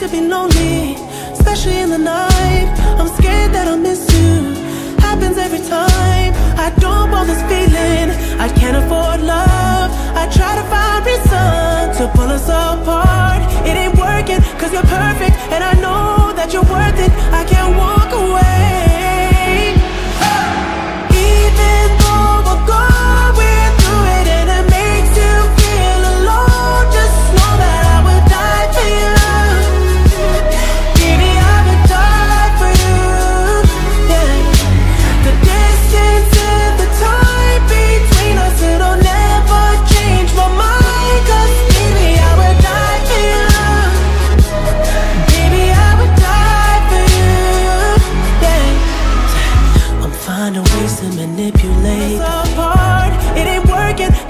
to be lonely, especially in the night. I'm scared that I'll miss you. Happens every time.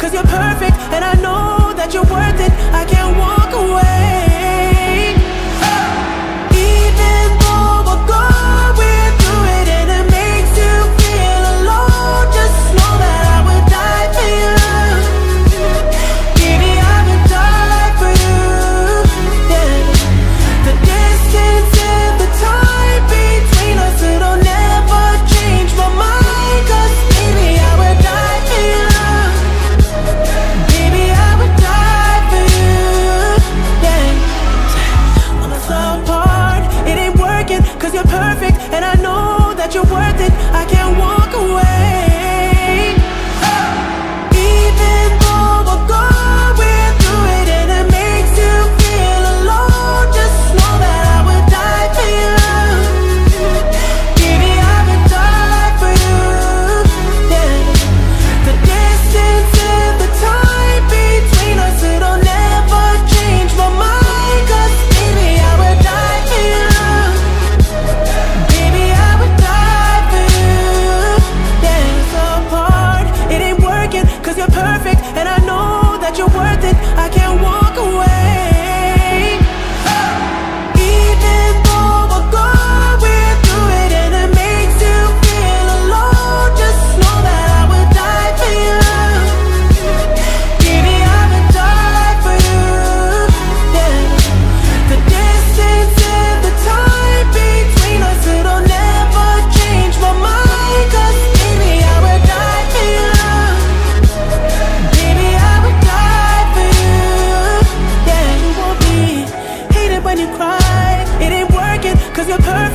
Cause you're perfect. you're perfect